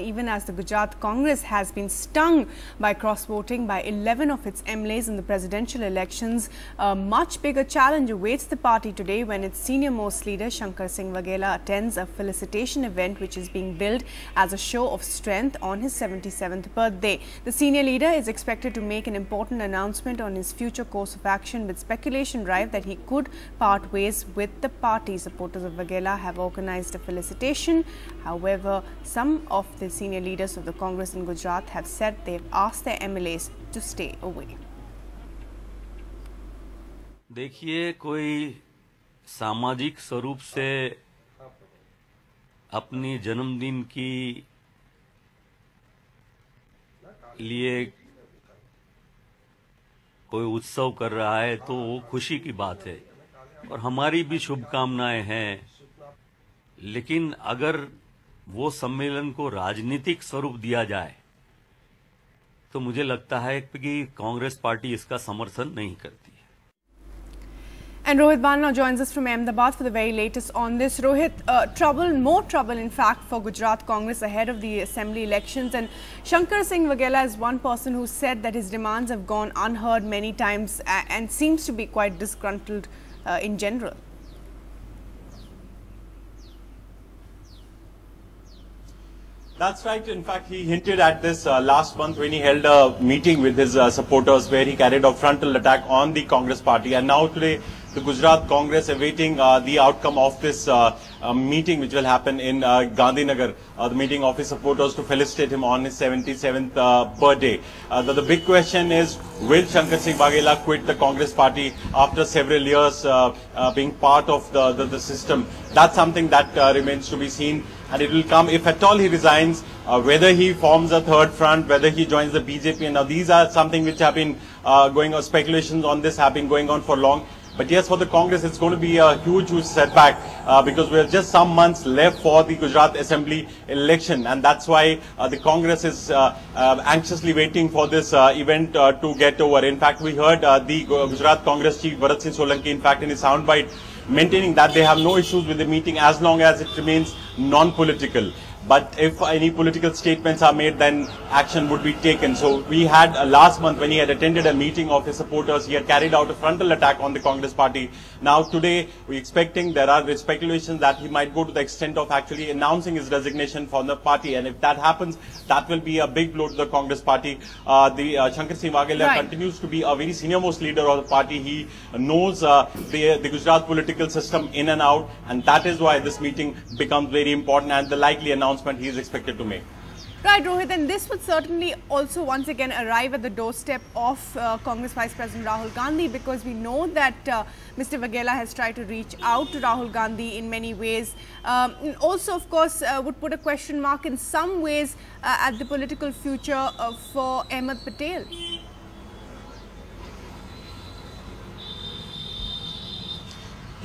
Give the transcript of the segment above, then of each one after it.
Even as the Gujarat Congress has been stung by cross-voting by 11 of its MLAs in the presidential elections, a much bigger challenge awaits the party today when its senior-most leader Shankarsinh Vaghela attends a felicitation event which is being billed as a show of strength on his 77th birthday. The senior leader is expected to make an important announcement on his future course of action with speculation rife that he could part ways with the party. Supporters of Vaghela have organized a felicitation. However, some of the senior leaders of the Congress in Gujarat have said they've asked their MLAs to stay away. देखिए कोई सामाजिक स्वरूप से अपनी जन्मदिन की लिए कोई उत्सव कर रहा है तो वो खुशी की बात है और हमारी भी शुभकामनाएँ हैं लेकिन अगर वो सम्मेलन को राजनीतिक स्वरूप दिया जाए तो मुझे लगता है कि कांग्रेस पार्टी इसका समर्थन नहीं करती And Rohit Bal now joins us from Ahmedabad for the very latest on this. Rohit, uh, trouble, more trouble in fact for Gujarat Congress ahead of the assembly elections. And Shankar Singh Waghela is one person who said that his demands have gone unheard many times and seems to be quite disgruntled uh, in general. That's right. In fact, he hinted at this uh, last month when he held a meeting with his uh, supporters where he carried a frontal attack on the Congress party. And now today, the Gujarat Congress awaiting uh, the outcome of this uh, uh, meeting which will happen in uh, Gandhinagar, the meeting of his supporters to felicitate him on his 77th uh, birthday. The, the, big question is, will Shankarsinh Vaghela quit the Congress party after several years being part of the, the, the, system? That's something that remains to be seen and it will come if at all he resigns, uh, whether he forms a third front, whether he joins the BJP. Now these are something which have been uh, going on, speculations on this have been going on for long. But yes, for the Congress, it's going to be a huge, huge setback uh, because we have just some months left for the Gujarat Assembly election. And that's why uh, the Congress is uh, uh anxiously waiting for this uh, event uh, to get over. In fact, we heard the Gujarat Congress chief, Bharat Singh Solanki, in fact, in his soundbite, maintaining that they have no issues with the meeting as long as it remains non-political. But if any political statements are made, then action would be taken. So we had uh, last month when he had attended a meeting of his supporters, he had carried out a frontal attack on the Congress party. Now today, we're expecting there are speculations that he might go to the extent of actually announcing his resignation from the party. And if that happens, that will be a big blow to the Congress party. Uh, the uh, Shankarsinh Vaghela right. continues to be a very senior most leader of the party. He knows uh, the, the Gujarat political system in and out. And that is why this meeting becomes very important and the likely announcement announcement he is expected to make. Right, Rohit, and this would certainly also once again arrive at the doorstep of uh, Congress Vice President Rahul Gandhi because we know that uh, Mr. Vaghela has tried to reach out to Rahul Gandhi in many ways. Um, also, of course, uh, would put a question mark in some ways uh, at the political future uh, for Ahmed Patel.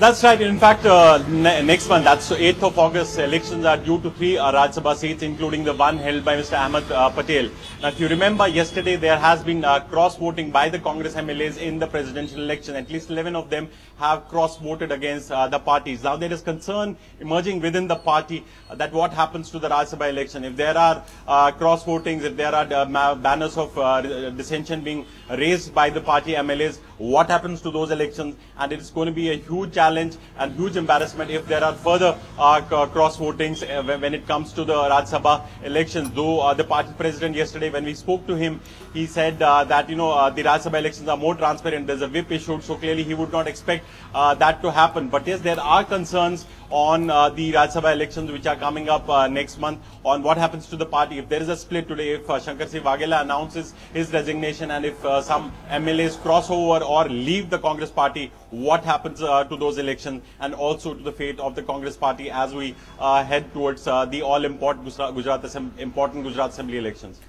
That's right. In fact, uh, ne next month, that's the 8th of August, elections are due to three uh, Sabha seats, including the one held by Mr. Ahmed uh, Patel. Now, if you remember, yesterday there has been uh, cross-voting by the Congress MLAs in the presidential election. At least 11 of them have cross-voted against uh, the parties. Now, there is concern emerging within the party uh, that what happens to the Rajya Sabha election. If there are cross-votings, if there are banners of dissension being raised by the party MLAs, what happens to those elections? And it is going to be a huge challenge challenge and huge embarrassment if there are further uh, cross votings uh, when it comes to the Rajya Sabha elections. Though uh, the party president yesterday, when we spoke to him, he said uh, that you know uh, the Rajya Sabha elections are more transparent. There's a whip issued, so clearly he would not expect uh, that to happen. But yes, there are concerns on the Rajya Sabha elections which are coming up next month on what happens to the party. If there is a split today, if Shankarsinh Vaghela announces his resignation and if some MLAs cross over or leave the Congress party, what happens uh, to those elections and also to the fate of the Congress party as we uh, head towards the all-important Gujarat, important Gujarat Assembly elections?